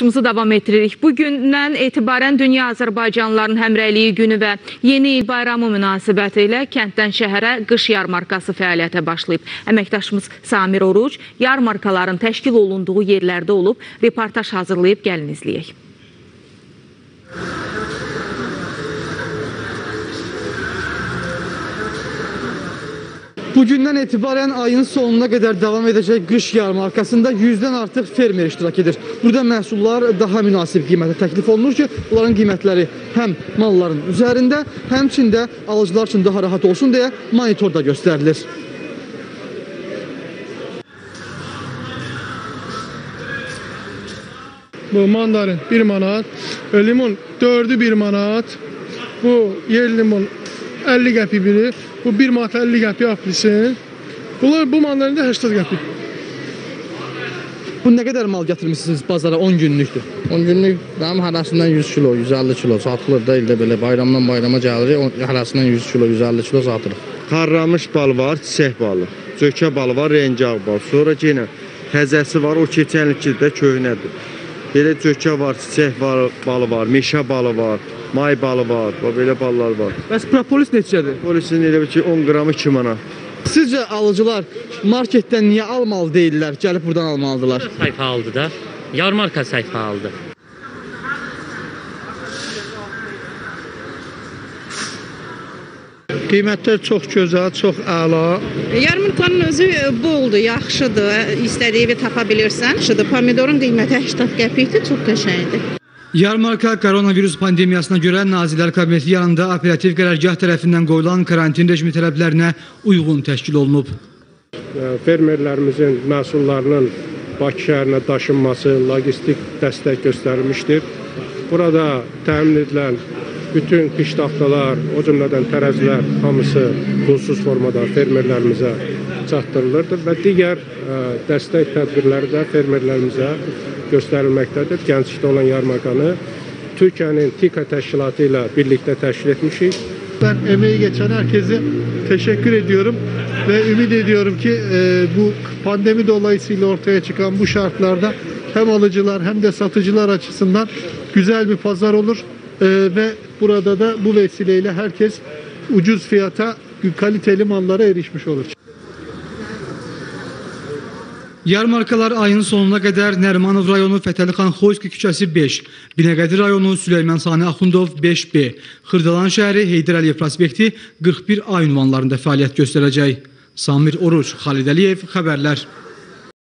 Əməkdaşımızı davam etdiririk. Bu gündən etibarən Dünya Azərbaycanlıların Həmrəyliyi günü və Yeni il bayramı münasibəti ilə kənddən şəhərə qış yarmarkası fəaliyyətə başlayıb. Əməkdaşımız Samir Oruc yarmarkaların təşkil olunduğu yerlərdə olub, reportaj hazırlayıb gəlin izləyək. Bugündən etibarən ayın sonuna qədər davam edəcək qış yarmarkasında 100-dən artıq fermer iştirak edir. Burada məhsullar daha münasib qiymətə təklif olunur ki, onların qiymətləri həm malların üzərində, həmçində alıcılar üçün daha rahat olsun deyə monitorda göstərilir. Bu mandarin 1 manat, limon 4'ü 1 manat, bu yer limon 50 qəpik biri, bu 1 manat 50 qəpik apelsin. Bunlar bu mandarin də 80 qəpik. Bu nə qədər mal gətirmisiniz bazara 10 günlükdür? 10 günlük mənim hərəsindən 100 kilo, 150 kilo satılır da ildə belə bayramdan bayrama gəlirik. o- Hərəsindən 100 kilo, 150 kilo satırıq. Karramış bal var, çiçək balı. Zökə balı var, rencaq bal. Sonra yenə təzəsi var, o keçən ilki də köhnədir. Belə zökə var, çiçək balı, balı var, meşə balı var, may balı var, belə ballar var. Bəs propolis neçədir? Polisin elə bil ki 10 qramı 2 manat. Sizcə alıcılar marketdən niyə almalı deyirlər, gəlib buradan almalıdırlar? sayfa aldı da. Yarmarka sayfa aldı. Qiymətlər çox gözəl, çox əla. Yarmarkanın özü boldur, yaxşıdır. İstədiyi evi tapa bilirsən. Yaxşıdır. Pomidorun qiyməti 80 qəpikdir, çox qəşəngdir. Yarmarka koronavirus pandemiyasına görə Nazirlər Kabineti yanında operativ qərargah tərəfindən qoyulan karantin rejimi tələblərinə uyğun təşkil olunub. fermerlərimizin məhsullarının Bakı şəhərinə daşınması, logistik dəstək göstərilmişdir. Burada təmin edilən bütün piştaxtalar, o cümlədən tərəzilər hamısı pulsuz formada fermerlərimizə çatdırılırdır və digər ə, dəstək tədbirləri də fermerlərimizə göstərilməkdədir. Gənclikdə olan yarmarkanı Türkiyənin TİKA təşkilatı ilə birlikdə təşkil etmişik. Ben emeği geçen herkese teşekkür ediyorum ve ümit ediyorum ki e, bu pandemi dolayısıyla ortaya çıkan bu şartlarda hem alıcılar hem de satıcılar açısından güzel bir pazar olur E, ve burada da bu vesileyle herkes ucuz fiyata kaliteli mallara erişmiş olur. Yarmarkalar ayın sonuna qədər Nərimanov rayonu Fətəli xan Xoyski küçəsi 5, Binəqədi rayonu Süleyman Sani Axundov 5B, Xırdalan şəhəri Heydər Əliyev prospekti 41A ünvanlarında fəaliyyət göstərəcək. Samir Oruç, Xalid Əliyev, xəbərlər.